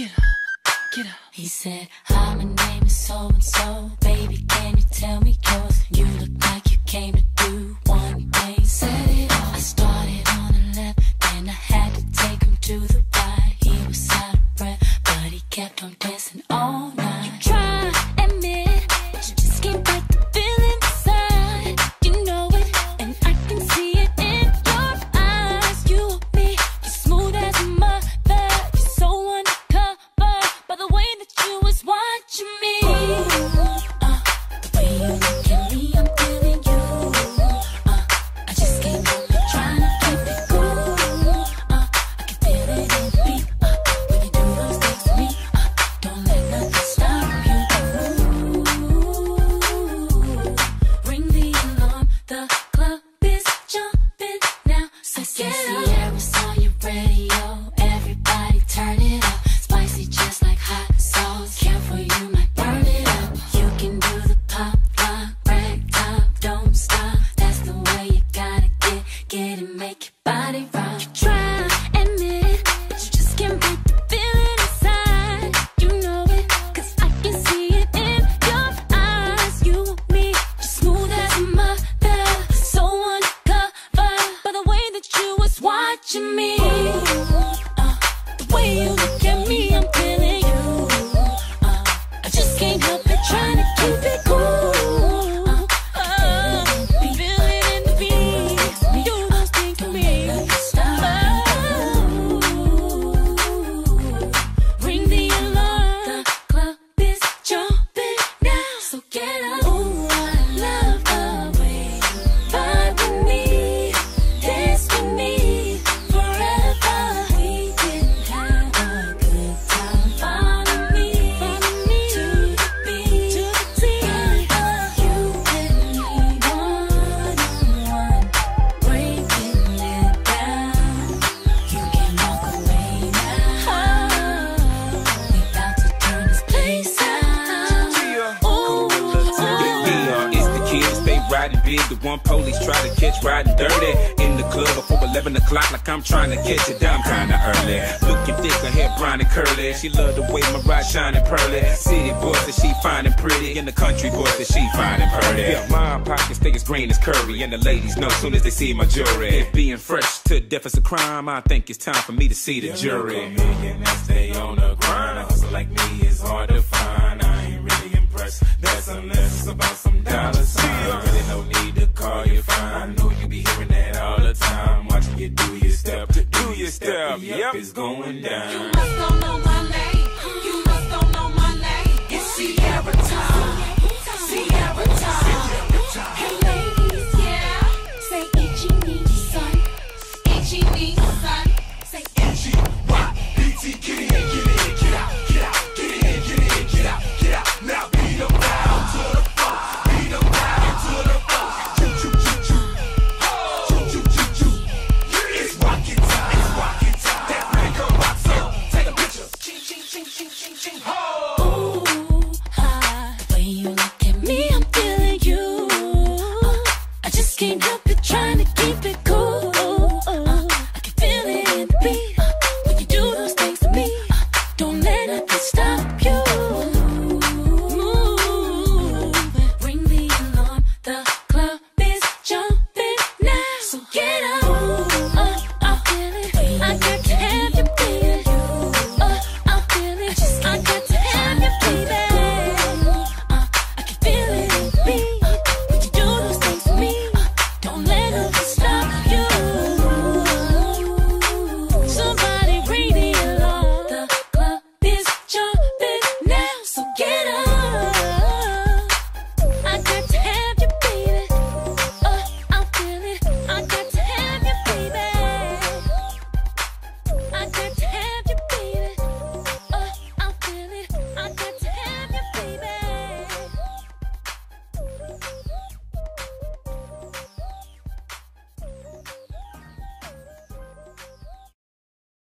Get up, get up. He said, Hi, my name is so and so. Baby, can you tell me watching me. The one police try to catch riding dirty. In the club before 11 o'clock, like I'm trying to catch it down kinda early. Looking thick, her hair brown and curly. She love the way my ride shining pearly. City boys that she fine and pretty. And the country boys that she fine and pretty. Yeah, my pockets stay as green as curry. And the ladies know soon as they see my jewelry. If being fresh to death is a crime, I think it's time for me to see the jury. millionaire stay on the grind. A hustle like me is hard to find. I ain't really impressed. That's unless about some dollar sign. Really no need to call you fine. I know you be hearing that all the time. Watching you do your step, do your step. Yep, it's going down. Ching, ching!